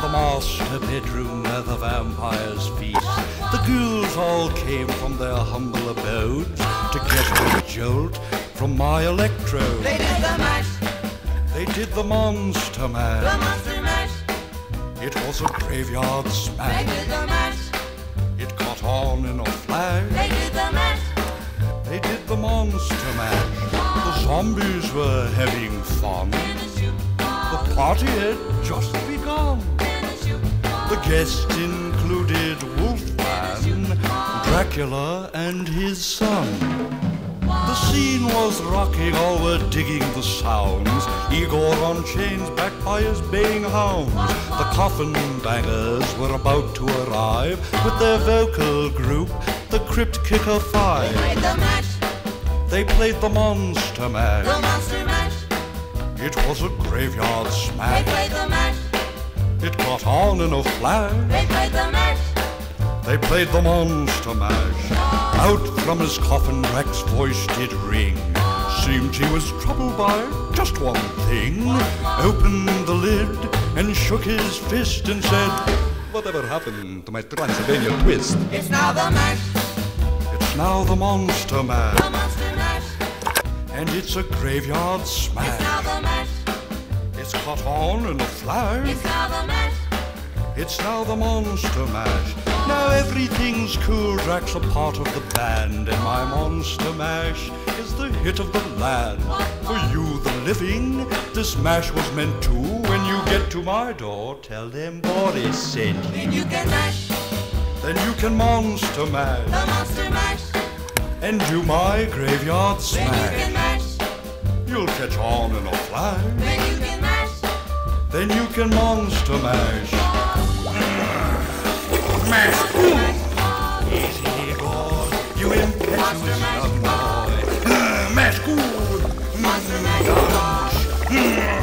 to the master bedroom where the vampires feast. The ghouls all came from their humble abodes to get a jolt from my electrode. They did the mash, They did the monster mash. the monster mash. It was a graveyard smash. They did the mash, It caught on in a flash. they did the mash. They did the monster mash. The zombies were having fun. In the shoe, The party had just begun. The. Guests included Wolfman, Dracula, and his son. The scene was rocking, all were digging the sounds. Igor on chains, backed by his baying hounds. The coffin bangers were about to arrive with their vocal group, the Crypt Kicker Five. They Played the mash, They played the Monster the monster mash. It was a graveyard They smash. Played the mash, It got on in a flash. they played the mash. They played the monster mash. Out from his coffin, Drac's voice did ring. Seemed he was troubled by just one thing. Opened the lid and shook his fist and said, Whatever happened to my Transylvania twist? It's now the mash, It's now the monster mash, the monster mash. and it's a graveyard smash. Now the mash, It's caught on in a flash. it's now the mash. It's now the Monster Mash. Now everything's cool. Drac's a part of the band, and my Monster Mash is the hit of the land. For you, the living, this mash was meant to. When you get to my door, tell them Boris sent you. Then you can mash, Then you can Monster Mash the monster mash. and do my graveyard smash. Then you can mash, You'll catch on in a flash. Then you can mash. Then you can Monster Mash. Mash. Easy, Igor, you impetuous young boy. Mash good. Monster mash.